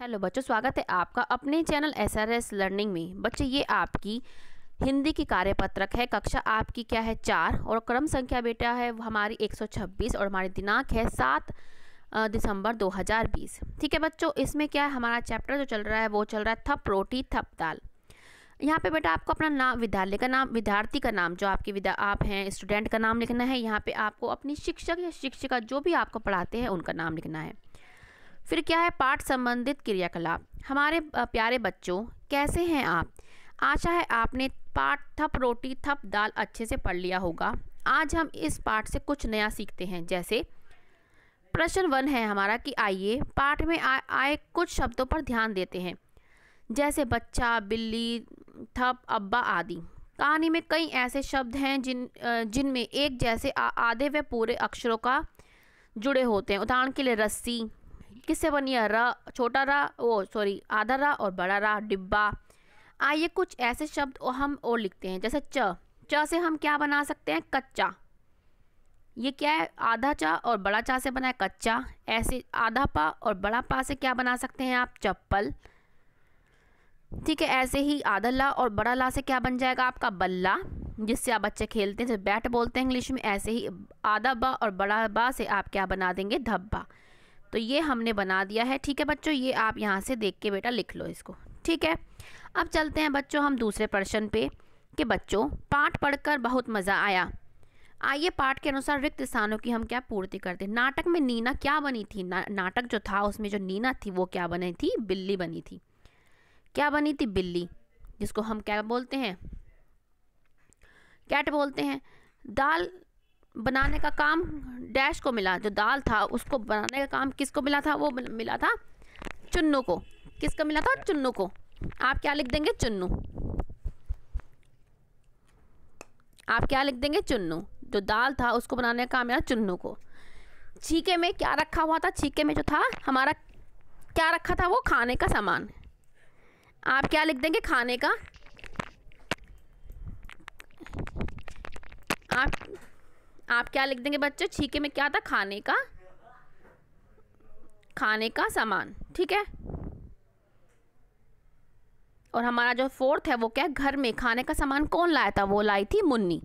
Hello बच्चों, स्वागत है आपका अपने channel S R S learning में। बच्चे, ये आपकी हिंदी की कार्यपत्रक है, कक्षा आपकी क्या है? चार और क्रम संख्या बेटा है हमारी 126 और हमारी दिनांक है सात दिसंबर 2020 ठीक है बच्चों, इसमें क्या है? हमारा चैप्टर जो चल रहा है, वो चल रहा है थप रोटी, थप दाल। यहाँ पे बेटा आपको अपना नाम, विद्यालय का नाम, विद्यार्थी का नाम, जो आपकी विद्या, आप हैं, स्टूडेंट का नाम लिखना है। यहाँ पे आपको अपनी शिक्षक या शिक्षिका जो भी आपको पढ़ाते हैं, उनका नाम लिखना है। फिर क्या है पाठ संबंधित क्रियाकलाप? हमारे प्यारे बच्चों कैसे हैं आप? आशा है आपने पाठ थप रोटी थप दाल अच्छे से पढ़ लिया होगा। आज हम इस पाठ से कुछ नया सीखते हैं जैसे प्रश्न वन है हमारा कि आइए पाठ में आ, आए कुछ शब्दों पर ध्यान देते हैं। जैसे बच्चा बिल्ली थप अब्बा आदि। कहानी में कई ऐसे शब्द हैं जिन जिनमें एक जैसे आधे व पूरे अक्षरों का जुड़े होते हैं। उदाहरण के लिए रस्सी किससे बनी है? र, छोटा रा, ओ सॉरी आधा रा और बड़ा रा, डिब्बा। आइए कुछ ऐसे शब्द हम और लिखते हैं, जैसे च। च से हम क्या बना सकते हैं? कच्चा। ये क्या है? आधा चा और बड़ा चा से बना है कच्चा। ऐसे आधा पा और बड़ा पा से क्या बना सकते हैं आप? चप्पल। ठीक है, ऐसे ही आधा ला और बड़ा ला से क्या बन जाएगा आपका? बल्ला, जिससे आप बच्चे खेलते हैं। जैसे बैट बोलते हैं इंग्लिश में, ऐसे ही आधा बा और बड़ा बा से आप क्या बना देंगे? धब्बा। तो ये हमने बना दिया है ठीक है बच्चों? ये आप यहाँ से देख के बेटा लिख लो इसको ठीक है? अब चलते हैं बच्चों हम दूसरे प्रश्न पे कि बच्चों पाठ पढ़कर बहुत मज़ा आया। आइए पाठ के अनुसार रिक्त स्थानों की हम क्या पूर्ति करते नाटक में नीना क्या बनी थी? ना, नाटक जो था उसमें जो नीना थी वो क्या बनी थी? बिल्ली बनी थी। क्या बनी थी? बिल्ली जिसको हम क्या बोलते हैं? कैट बोलते हैं। दाल बनाने का काम डैश को मिला, जो दाल था, उसको बनाने का काम किसको मिला था? वो मिला था चुन्नू को। किसको मिला था? चुन्नू को। आप क्या लिख देंगे? चुन्नू। आप क्या लिख देंगे? चुन्नू। जो दाल था, उसको बनाने का काम मिला चुन्नू को। छीके में क्या रखा हुआ था? छीके में जो था, हमारा क्या रखा था? वो खाने का सामान। आप क्या लिख देंगे? खाने का। आप आप क्या लिख देंगे बच्चों? छीके में क्या था? खाने का। खाने का सामान, ठीक है? और हमारा जो फोर्थ है वो क्या है? घर में खाने का सामान कौन लाया था? वो लाई थी मुन्नी,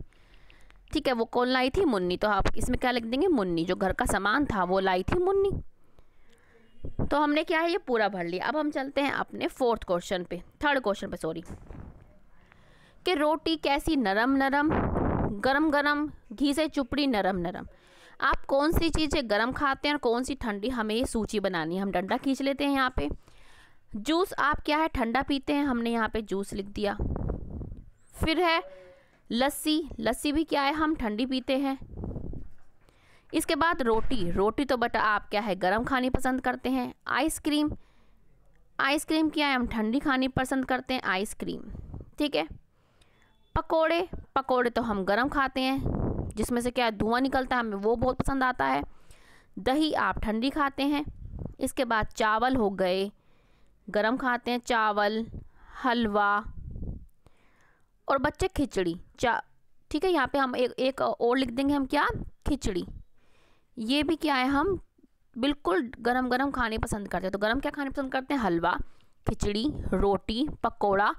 ठीक है? वो कौन लाई थी? मुन्नी। तो आप इसमें क्या लिख देंगे? मुन्नी। जो घर का सामान था वो लाई थी मुन्नी। तो हमने क्या है? ये पूरा भर लिया। अब हम चलते हैं अपने फोर्थ क्वेश्चन पे, थर्ड क्वेश्चन पे सॉरी कि रोटी कैसी नरम नरम गरम गरम घी से चुपड़ी नरम नरम आप कौन सी चीज़ें गरम खाते हैं और कौन सी ठंडी हमें सूची बनानी है? हम डंडा खींच लेते हैं यहाँ पे। जूस आप क्या है? ठंडा पीते हैं, हमने यहाँ पे जूस लिख दिया। फिर है लस्सी। लस्सी भी क्या है? हम ठंडी पीते हैं। इसके बाद रोटी। रोटी तो बटा आप क्या है? गर्म खानी पसंद करते हैं। आइसक्रीम। आइसक्रीम क्या है? हम ठंडी खानी पसंद करते हैं आइसक्रीम। ठीक है? पकोड़े पकोड़े तो हम गरम खाते हैं, जिसमें से क्या धुआँ निकलता है, हमें वो बहुत पसंद आता है। दही आप ठंडी खाते हैं, इसके बाद चावल हो गए, गरम खाते हैं चावल, हलवा और बच्चे खिचड़ी, चा, ठीक है, यहाँ पे हम एक एक और लिख देंगे हम क्या? खिचड़ी। ये भी क्या है, हम बिल्कुल गरम गरम खाने पसंद करते हैं। तो गरम क्या खाने पसंद करते हैं? हलवा, खिचड़ी, रोटी, पकोड़ा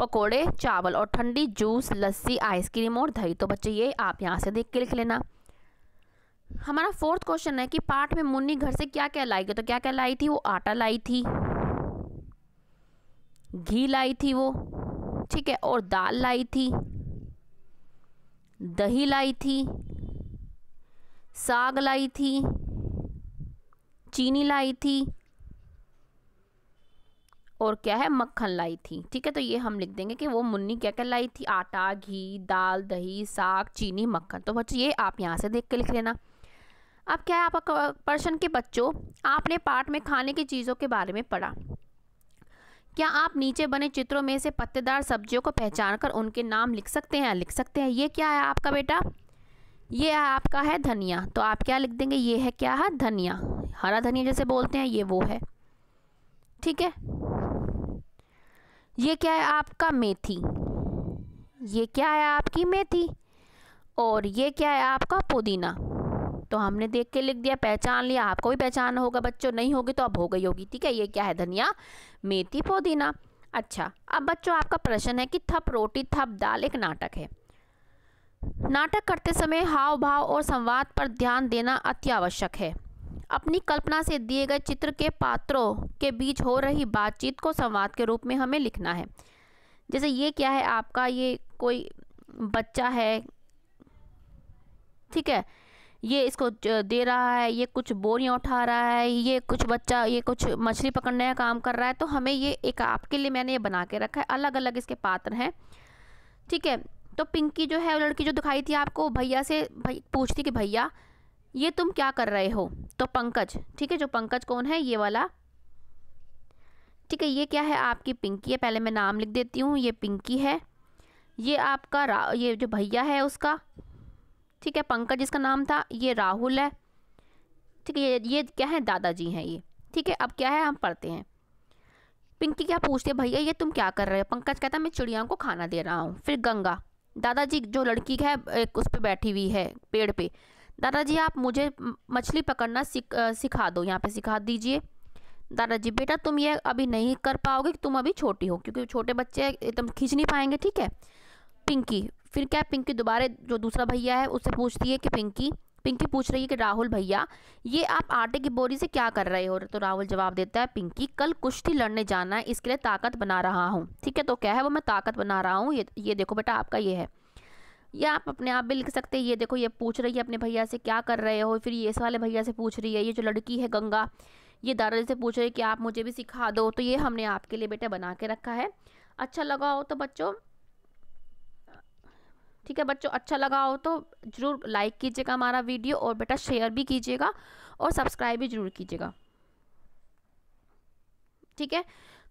पकोड़े, चावल और ठंडी जूस, लस्सी, आइसक्रीम और दही। तो बच्चे, ये आप यहाँ से देख के लिख लेना। हमारा फोर्थ क्वेश्चन है कि पाठ में मुन्नी घर से क्या क्या लाई गई? तो क्या क्या लाई थी? वो आटा लाई थी, घी लाई थी वो, ठीक है, और दाल लाई थी, दही लाई थी, साग लाई थी, चीनी लाई थी और क्या है, मक्खन लाई थी। ठीक है तो ये हम लिख देंगे कि वो मुन्नी क्या क्या लाई थी। आटा, घी, दाल, दही, साग, चीनी, मक्खन। तो बच्चे, ये आप यहाँ से देख के लिख लेना। अब क्या है आपका प्रश्न के बच्चों, आपने पाठ में खाने की चीज़ों के बारे में पढ़ा। क्या आप नीचे बने चित्रों में से पत्तेदार सब्जियों को पहचान कर उनके नाम लिख सकते हैं लिख सकते हैं? ये क्या है आपका बेटा? ये आपका है धनिया। तो आप क्या लिख देंगे? ये है क्या है? धनिया। हरा धनिया जैसे बोलते हैं, ये वो है। ठीक है? ये क्या है आपका मेथी? ये क्या है आपकी मेथी? और ये क्या है आपका पुदीना? तो हमने देख के लिख दिया, पहचान लिया। आपको भी पहचान होगा बच्चों, नहीं होगी तो अब हो गई होगी, ठीक है? ये क्या है धनिया? मेथी, पुदीना। अच्छा अब बच्चों आपका प्रश्न है कि थप रोटी, थप दाल एक नाटक है। नाटक करते समय हाव भाव और संवाद पर ध्यान देना अति आवश्यक है। अपनी कल्पना से दिए गए चित्र के पात्रों के बीच हो रही बातचीत को संवाद के रूप में हमें लिखना है। जैसे ये क्या है? आपका ये कोई बच्चा है। ठीक है? ये इसको दे रहा है, ये कुछ बोरियाँ उठा रहा है, ये कुछ बच्चा, ये कुछ मछली पकड़ने का काम कर रहा है। तो हमें ये एक आपके लिए मैंने ये बना के रखा है। अलग अलग इसके पात्र हैं। ठीक है? तो पिंकी जो है, वो लड़की जो दिखाई थी आपको, भैया से भाई पूछती कि भैया ये तुम क्या कर रहे हो? तो पंकज, ठीक है, जो पंकज कौन है? ये वाला। ठीक है, ये क्या है आपकी पिंकी? है पहले मैं नाम लिख देती हूँ, ये पिंकी है। ये आपका ये जो भैया है उसका। ठीक है, पंकज जिसका नाम था, ये राहुल है। ठीक है, ये ये क्या है? दादाजी हैं ये। ठीक है, अब क्या है? हम पढ़ते हैं। पिंकी क्या पूछते हैं, भैया, ये तुम क्या कर रहे हो? पंकज कहता मैं चिड़ियाओं को खाना दे रहा हूँ। फिर गंगा, दादाजी, जो लड़की है, एक उस पर बैठी हुई है, पेड़ पे। दादाजी, आप मुझे मछली पकड़ना सिख सिखा दो, यहाँ पे सिखा दीजिए। दादाजी, बेटा, तुम ये अभी नहीं कर पाओगे तुम अभी छोटी हो, क्योंकि छोटे बच्चे एकदम खींच नहीं पाएँगे, ठीक है? पिंकी, फिर क्या पिंकी दोबारा, जो दूसरा भैया है, उससे पूछती है कि पिंकी पिंकी पूछ रही है कि राहुल भैया, ये आप आटे की बोरी से क्या कर रहे हो? तो राहुल जवाब देता है, पिंकी, कल कुश्ती लड़ने जाना है इसके लिए ताकत बना रहा हूँ। ठीक है तो क्या है वो, मैं ताकत बना रहा हूँ, ये ये देखो बेटा, आपका ये है। या आप अपने आप भी लिख सकते हैं, ये देखो, ये पूछ रही है अपने भैया से क्या कर रहे हो, फिर ये इस वाले भैया से पूछ रही है, ये जो लड़की है गंगा, ये दादाजी से पूछ रही है कि आप मुझे भी सिखा दो तो ये हमने आपके लिए बेटा बना के रखा है। अच्छा लगा हो तो बच्चों, ठीक है बच्चों अच्छा लगा हो तो ज़रूर लाइक कीजिएगा हमारा वीडियो और बेटा शेयर भी कीजिएगा और सब्सक्राइब भी ज़रूर कीजिएगा। ठीक है?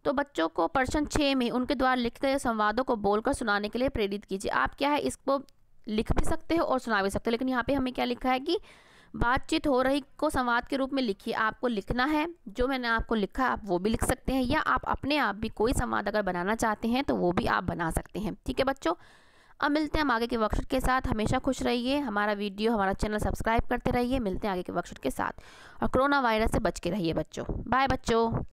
तो बच्चों को प्रश्न छः में उनके द्वारा लिखे गए संवादों को बोलकर सुनाने के लिए प्रेरित कीजिए। आप क्या है, इसको लिख भी सकते हो और सुना भी सकते हो, लेकिन यहाँ पे हमें क्या लिखा है कि बातचीत हो रही को संवाद के रूप में लिखिए। आपको लिखना है, जो मैंने आपको लिखा आप वो भी लिख सकते हैं, या आप अपने आप भी कोई संवाद अगर बनाना चाहते हैं तो वो भी आप बना सकते हैं। ठीक है बच्चों, अब मिलते हैं हम आगे के वर्कशीट के साथ। हमेशा खुश रहिए, हमारा वीडियो, हमारा चैनल सब्सक्राइब करते रहिए। मिलते हैं आगे के वर्कशीट के साथ। और कोरोना वायरस से बच के रहिए बच्चों। बाय बच्चों।